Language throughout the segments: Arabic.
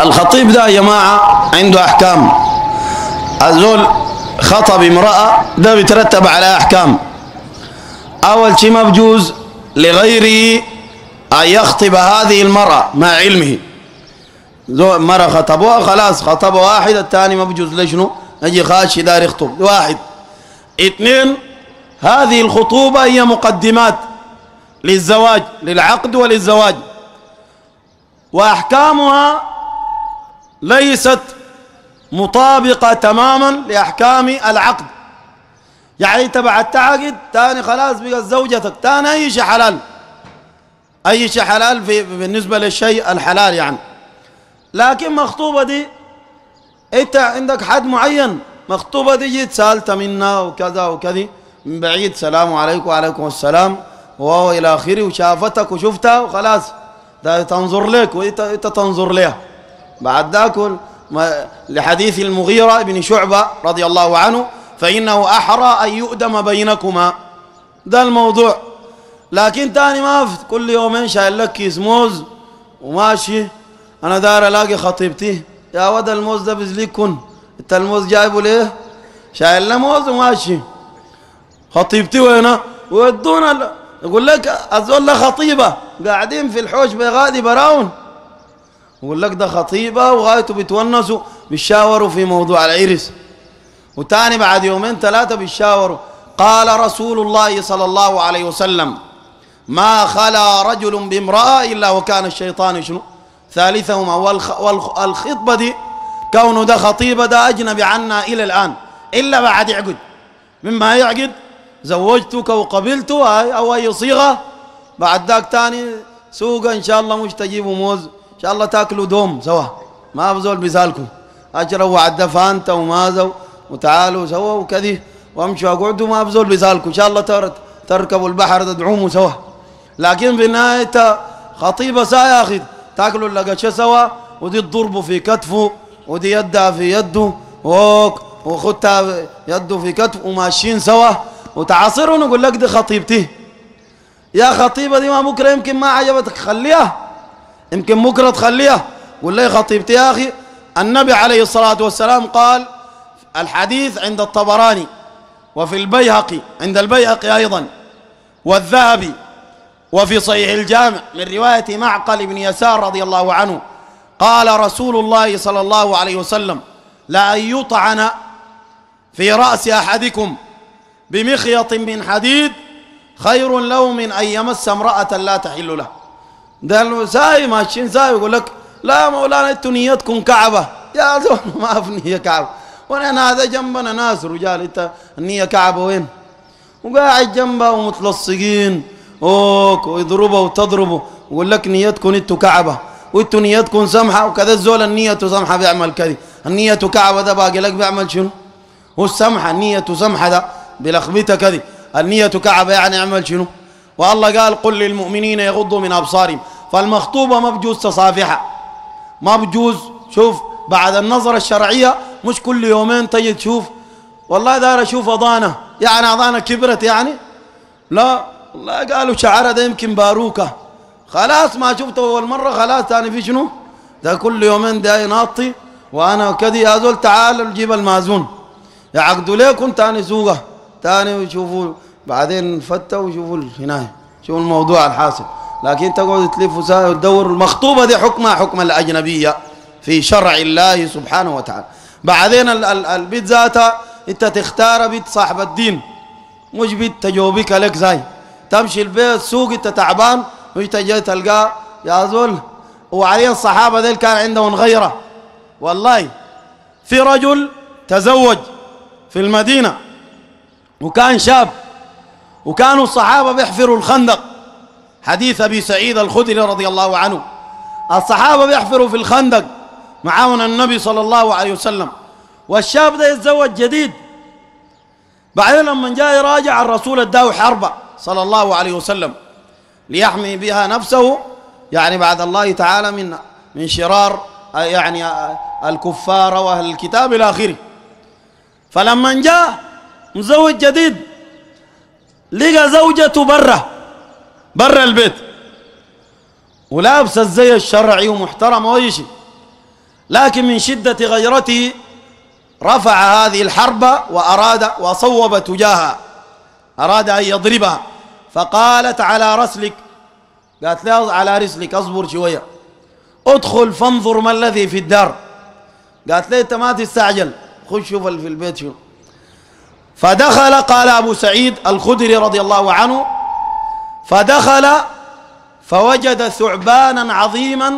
الخطيب ده يا جماعة عنده أحكام. الزول خطب امرأة ده بيترتب على أحكام. أول شيء ما بجوز لغيره أن يخطب هذه المرأة مع علمه. مرة خطبوها خلاص خطب واحد الثاني ما بجوز. ليش نجي خاش دار يخطب. واحد. اثنين هذه الخطوبة هي مقدمات للزواج للعقد وللزواج. وأحكامها ليست مطابقة تماما لأحكام العقد. يعني انت بعد تاني خلاص بقت زوجتك تاني أي شيء حلال. أي شيء حلال في بالنسبة للشيء الحلال يعني. لكن مخطوبة دي إنت عندك حد معين مخطوبة دي جيت سألت منها وكذا وكذا من بعيد سلام عليكم وعليكم السلام وهو إلى آخره وشافتك وشفتها وخلاص. ده تنظر لك وإنت إنت تنظر لها بعد ذاك لحديث المغيرة بن شعبة رضي الله عنه فإنه أحرى أن يؤدم بينكما. ده الموضوع. لكن تاني ما كل يومين شايل لك كيس موز وماشي. أنا دار ألاقي خطيبتي. يا ود الموز ده بزليك كن أنت الموز جايبه ليه؟ شايل له موز وماشي. خطيبتي وينها؟ ويودونا يقول لك أزول خطيبة. قاعدين في الحوش بغادي براون. يقول لك ده خطيبة وغايته بيتونسوا بيشاوروا في موضوع العرس. وتاني بعد يومين ثلاثة بيشاوروا قال رسول الله صلى الله عليه وسلم ما خلا رجل بامرأة إلا وكان الشيطان شنو؟ ثالثهما والخطبة دي كونه ده خطيبة ده أجنبي عنا إلى الآن. إلا بعد يعقد. مما يعقد زوجتك وقبلت أو أي صيغة. بعد ذاك تاني سوق إن شاء الله مش تجيبوا موز شاء الله تاكلوا دوم سوا. ما بزول بيسالكم. أجروا وعد فانتا ومازوا وتعالوا سوا وكذي وامشوا أقعدوا. ما بزول بيسالكم. إن شاء الله تركبوا البحر تدعوموا سوا. لكن في النهاية خطيبة سا يا أخي تاكلوا اللقشة سوا. ودي تضربه في كتفه ودي يدها في يده. ووك وخدتها يده في كتفه وماشيين سوا. وتعاصرون يقول لك دي خطيبتي. يا خطيبة دي ما بكرة يمكن ما عجبتك خليها. يمكن بكرة تخليها. لي خطيبتي يا أخي النبي عليه الصلاة والسلام قال الحديث عند الطبراني وفي البيهقي عند البيهقي أيضا والذهبي وفي صحيح الجامع من رواية معقل بن يسار رضي الله عنه قال رسول الله صلى الله عليه وسلم لأن يطعن في رأس أحدكم بمخيط من حديد خير له من أن يمس امرأة لا تحل له. ده ساي ماشيين ساي يقول لك لا مولانا إنتوا نيتكم كعبة. يا زول ما في نية كعبة. وأنا هذا جنبنا ناس رجال إنت النية كعبة وين؟ وقاعد جنبه ومتلصقين. أوك ويضربه وتضربه. ويقول لك نيتكم إنتوا كعبة وإنتوا نيتكم سمحة وكذا الزول النية سمحة بيعمل كذا النية كعبة ده باقي لك بيعمل شنو؟ هو السمحة النية سمحة ده بلخبتها كذا النية كعبة يعني يعمل شنو؟ والله قال قل للمؤمنين يغضوا من أبصارهم. فالمخطوبة ما بجوز تصافحها. ما بجوز شوف بعد النظرة الشرعية مش كل يومين تجي تشوف والله دار أشوف أضانة يعني أضانة كبرت يعني؟ لا والله قالوا شعرها ده يمكن باروكة. خلاص ما شفته أول مرة خلاص ثاني في شنو؟ ده كل يومين ده يناطي وأنا كذي يا زول تعال نجيب المازون يعقدوا ليكم تاني سوقة. تاني ويشوفوا بعدين فتوا ويشوفوا هنا شوفوا الموضوع الحاصل. لكن تقعد تلف وتدور المخطوبة دي حكمها حكم الأجنبية في شرع الله سبحانه وتعالى. بعدين البيت ذاتها انت تختار بيت صاحب الدين. مش بيت تجوبك لك زي. تمشي البيت سوق انت تعبان وانت جاي تلقاه يا زول. وعليه الصحابة ذيل كان عندهم غيرة. والله في رجل تزوج في المدينة وكان شاب وكانوا الصحابة بيحفروا الخندق. حديث أبي سعيد الخدري رضي الله عنه. الصحابة بيحفروا في الخندق معاون النبي صلى الله عليه وسلم. والشاب ده يتزوج جديد. بعدين لما جاء يراجع الرسول اداه حربة صلى الله عليه وسلم ليحمي بها نفسه. يعني بعد الله تعالى من من شرار يعني الكفار وأهل الكتاب إلى آخره. فلما جاء مزوج جديد لقى زوجته برا برا البيت. ولابس الزي الشرعي ومحترم وأي شيء. لكن من شدة غيرته رفع هذه الحرب وأراد وصوب تجاهها. أراد أن يضربها. فقالت على رسلك قالت له على رسلك اصبر شوية. ادخل فانظر ما الذي في الدار. قالت له أنت ما تستعجل. خش شوف في البيت شو فدخل قال أبو سعيد الخدري رضي الله عنه فدخل فوجد ثعبانا عظيما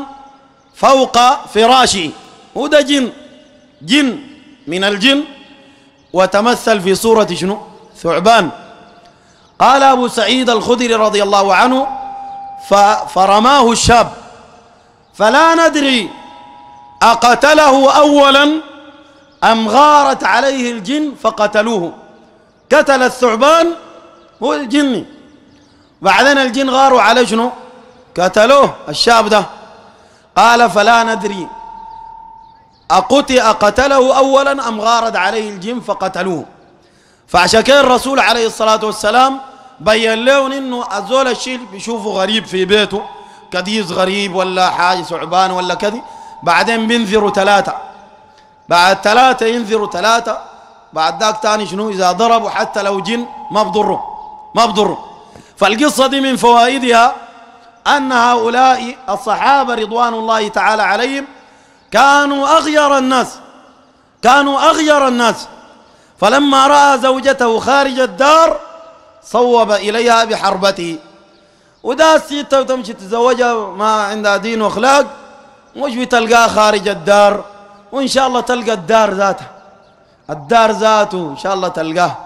فوق فراشه وده جن. جن من الجن. وتمثل في صورة شنو؟ ثعبان. قال أبو سعيد الخدري رضي الله عنه فرماه الشاب فلا ندري أقتله أولا أم غارت عليه الجن فقتلوه. قتل الثعبان هو الجن. بعدين الجن غاروا على شنو؟ قتلوه الشاب ده. قال فلا ندري. أقتل أقتله أولا أم غارد عليه الجن فقتلوه. فعشان كده الرسول عليه الصلاة والسلام بين لهم إنه الزول الشيء بيشوفه غريب في بيته. كديس غريب ولا حاجة ثعبان ولا كذي. بعدين بينذروا ثلاثة. بعد ثلاثة ينذروا ثلاثة. بعد ذاك تاني شنو؟ إذا ضربوا حتى لو جن ما بضروا. ما بضروا. فالقصة دي من فوائدها أن هؤلاء الصحابة رضوان الله تعالى عليهم كانوا أغير الناس كانوا أغير الناس. فلما رأى زوجته خارج الدار صوب إليها بحربته. وده ستة وتمشي تتزوجها ما عندها دين وأخلاق مش بتلقاها خارج الدار؟ وإن شاء الله تلقى الدار ذاتها. الدار ذاته إن شاء الله تلقاه.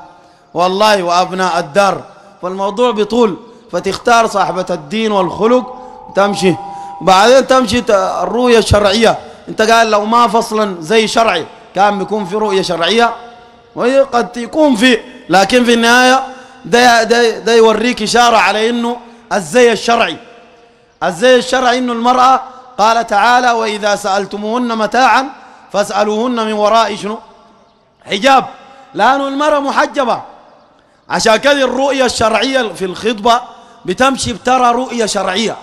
والله وأبناء الدار. فالموضوع بطول فتختار صاحبة الدين والخلق تمشي. بعدين تمشي الرؤية الشرعية. انت قال لو ما فصلا زي شرعي كان بيكون في رؤية شرعية؟ وهي قد يكون في لكن في النهاية ده, ده, ده يوريك إشارة على إنه الزي الشرعي. الزي الشرعي إنه المرأة قال تعالى وإذا سألتموهن متاعا فاسألوهن من وراء شنو؟ حجاب. لأنه المرأة محجبة. عشان كذا الرؤية الشرعية في الخطبة بتمشي بترى رؤية شرعية.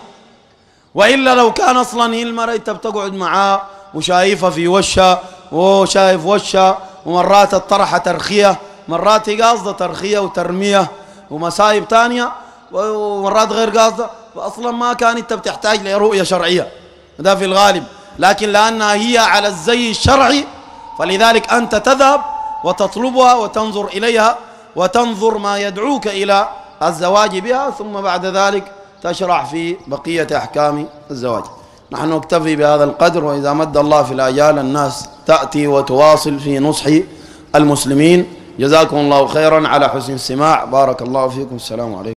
وإلا لو كان أصلا هي المرأة أنت بتقعد معاه وشايفها في وشها وشايف وشها ومرات الطرحة ترخية مرات هي قاصدة ترخية وترمية ومصايب تانية ومرات غير قاصدة. فأصلا ما كان أنت بتحتاج لرؤية شرعية. ده في الغالب. لكن لأنها هي على الزي الشرعي فلذلك أنت تذهب وتطلبها وتنظر إليها وتنظر ما يدعوك إلى الزواج بها ثم بعد ذلك تشرع في بقية أحكام الزواج. نحن نكتفي بهذا القدر وإذا مد الله في الأجال الناس تأتي وتواصل في نصح المسلمين. جزاكم الله خيرا على حسن السماع. بارك الله فيكم. السلام عليكم.